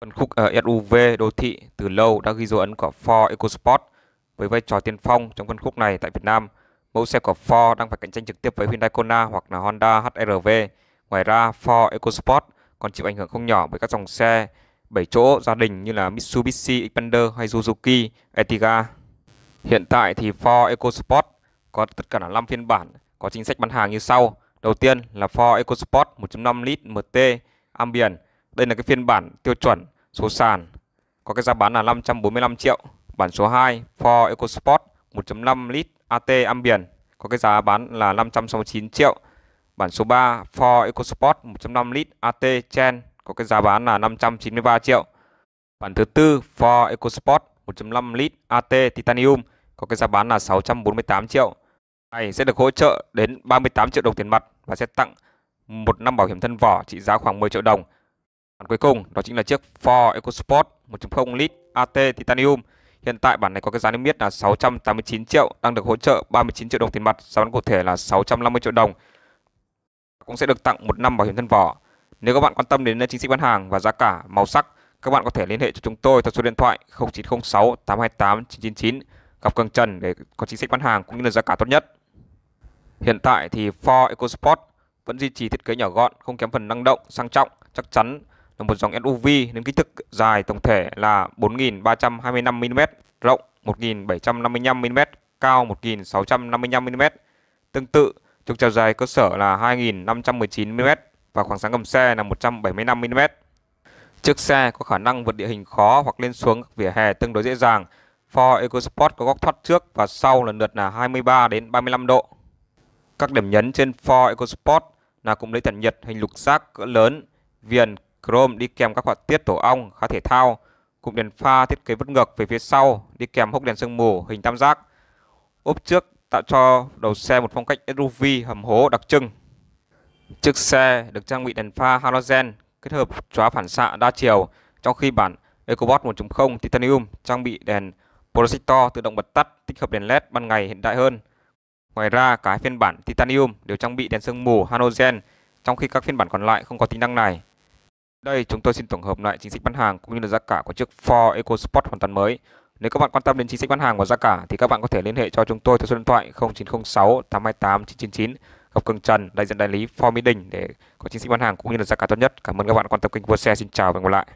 Phân khúc ờ, uh, SUV đô thị từ lâu đã ghi dấu ấn của Ford EcoSport với vai trò tiên phong trong phân khúc này tại Việt Nam. Mẫu xe của Ford đang phải cạnh tranh trực tiếp với Hyundai Kona hoặc là Honda HR-V. Ngoài ra, Ford EcoSport còn chịu ảnh hưởng không nhỏ bởi các dòng xe 7 chỗ gia đình như là Mitsubishi Xpander hay Suzuki Ertiga. Hiện tại thì Ford EcoSport có tất cả là 5 phiên bản có chính sách bán hàng như sau. Đầu tiên là Ford EcoSport 1.5 lít MT Ambient đây là cái phiên bản tiêu chuẩn số sàn có cái giá bán là 545 triệu. Bản số 2 Ford EcoSport 1.5 lít AT Ambient có cái giá bán là 569 triệu. Bản số 3 Ford EcoSport 1.5 lít AT Chen có cái giá bán là 593 triệu. Bản thứ tư, Ford EcoSport 1.5 lít AT Titanium có cái giá bán là 648 triệu. Này, sẽ được hỗ trợ đến 38 triệu đồng tiền mặt và sẽ tặng một năm bảo hiểm thân vỏ trị giá khoảng 10 triệu đồng Bản cuối cùng đó chính là chiếc Ford EcoSport 1.0 lít AT Titanium. Hiện tại bản này có cái giá niêm yết là 689 triệu, đang được hỗ trợ 39 triệu đồng tiền mặt, giá bán cụ thể là 650 triệu đồng. Cũng sẽ được tặng một năm bảo hiểm thân vỏ. Nếu các bạn quan tâm đến chính sách bán hàng và giá cả, màu sắc, các bạn có thể liên hệ cho chúng tôi theo số điện thoại 0906 828 999 gặp Cường Trần để có chính sách bán hàng cũng như là giá cả tốt nhất. Hiện tại thì Ford EcoSport vẫn duy trì thiết kế nhỏ gọn, không kém phần năng động, sang trọng, chắc chắn là một dòng SUV nên kích thước dài tổng thể là 4.325 mm, rộng 1.755 mm, cao 1.655 mm. Tương tự, trục chiều dài cơ sở là 2.519 mm và khoảng sáng gầm xe là 175 mm. Chiếc xe có khả năng vượt địa hình khó hoặc lên xuống các vỉa hè tương đối dễ dàng. Ford EcoSport có góc thoát trước và sau lần lượt là 23 đến 35 độ. Các điểm nhấn trên Ford EcoSport là cụm lấy tản nhiệt hình lục giác cỡ lớn, viền Chrome đi kèm các họa tiết tổ ong khá thể thao, cụm đèn pha thiết kế vứt ngược về phía sau đi kèm hốc đèn sương mù hình tam giác. Ốp trước tạo cho đầu xe một phong cách SUV hầm hố đặc trưng. Chiếc xe được trang bị đèn pha halogen kết hợp chóa phản xạ đa chiều, trong khi bản EcoBot 1.0 Titanium trang bị đèn projector tự động bật tắt tích hợp đèn LED ban ngày hiện đại hơn. Ngoài ra, cả phiên bản Titanium đều trang bị đèn sương mù halogen, trong khi các phiên bản còn lại không có tính năng này. Đây chúng tôi xin tổng hợp lại chính sách bán hàng cũng như là giá cả của chiếc Ford EcoSport hoàn toàn mới. Nếu các bạn quan tâm đến chính sách bán hàng và giá cả thì các bạn có thể liên hệ cho chúng tôi theo số điện thoại 0906 828 999 gặp Cường Trần, đại diện đại lý Ford Mỹ Đình để có chính sách bán hàng cũng như là giá cả tốt nhất. Cảm ơn các bạn quan tâm kênh Vua Xe. Xin chào và hẹn gặp lại.